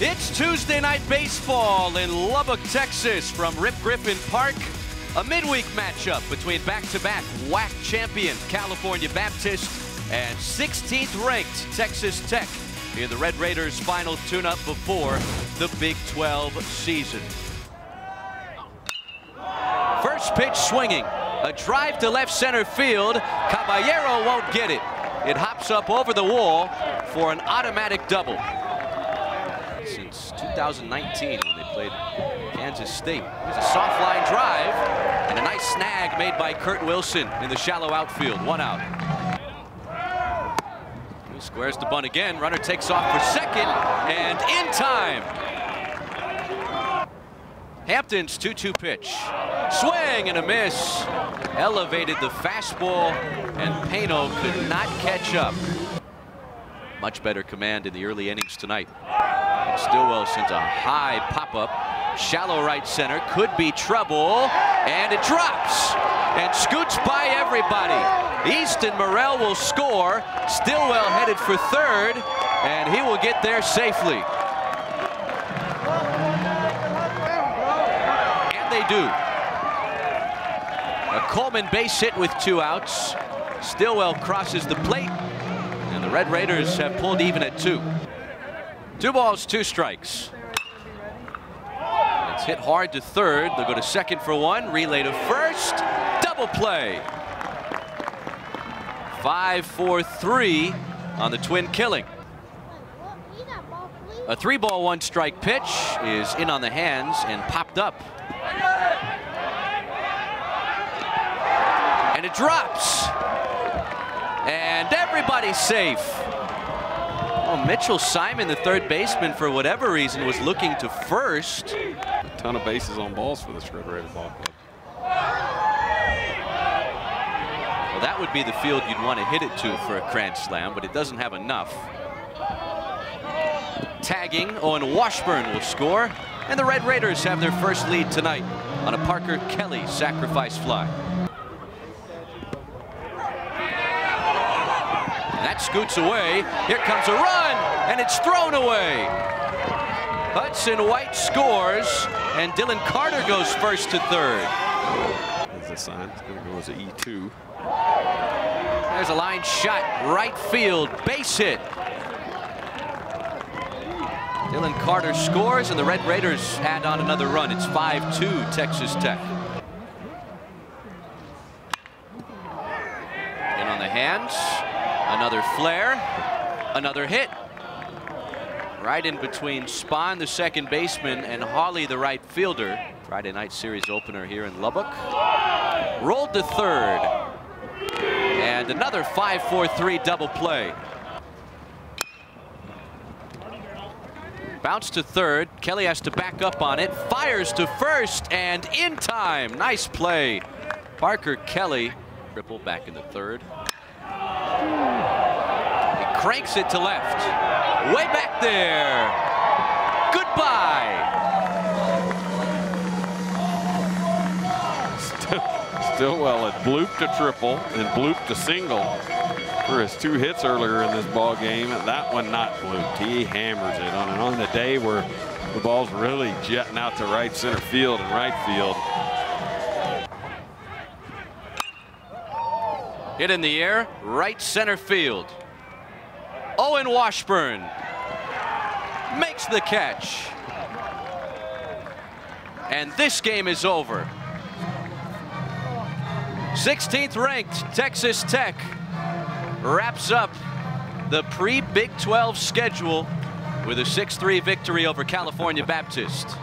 It's Tuesday night baseball in Lubbock, Texas from Rip Griffin Park. A midweek matchup between back-to-back WAC champion California Baptist and 16th ranked Texas Tech in the Red Raiders final tune-up before the Big 12 season. First pitch swinging. A drive to left center field. Caballero won't get it. It hops up over the wall for an automatic double. Since 2019 when they played Kansas State. Here's a soft line drive and a nice snag made by Kurt Wilson in the shallow outfield. One out. He squares the bunt again. Runner takes off for second and in time. Hampton's 2-2 pitch. Swing and a miss. Elevated the fastball, and Pano could not catch up. Much better command in the early innings tonight. Stillwell sends a high pop-up. Shallow right center. Could be trouble. And it drops. And scoots by everybody. Easton Murrell will score. Stillwell headed for third. And he will get there safely. And they do. A Coleman base hit with two outs. Stillwell crosses the plate. And the Red Raiders have pulled even at two. Two balls, two strikes. It's hit hard to third. They'll go to second for one. Relay to first. Double play. Five, four, three on the twin killing. A three ball, one strike pitch is in on the hands and popped up. And it drops. And everybody's safe. Oh, Mitchell Simon, the third baseman, for whatever reason, was looking to first. A ton of bases on balls for the Red ball club. Well, that would be the field you'd want to hit it to for a grand slam, but it doesn't have enough. Tagging, Owen Washburn will score. And the Red Raiders have their first lead tonight on a Parker Kelly sacrifice fly. And scoots away. Here comes a run, and it's thrown away. Hudson White scores, and Dillon Carter goes first to third. There's a sign. It's going to go as an E2. There's a line shot, right field, base hit. Dillon Carter scores, and the Red Raiders add on another run. It's 5-2 Texas Tech. In on the hands, another flare, another hit. Right in between Spahn, the second baseman, and Hawley, the right fielder. Friday night series opener here in Lubbock. Rolled to third. And another 5-4-3 double play. Bounce to third. Kelly has to back up on it. Fires to first and in time. Nice play. Parker Kelly. Triple back in the third. Cranks it to left. Way back there. Goodbye. Stillwell had blooped a triple and blooped a single for his two hits earlier in this ball game. That one not blooped. He hammers it on and on the day where the ball's really jetting out to right center field and right field. Hit in the air, right center field. Owen Washburn makes the catch. And this game is over. 16th ranked Texas Tech wraps up the pre-Big 12 schedule with a 6-3 victory over California Baptist.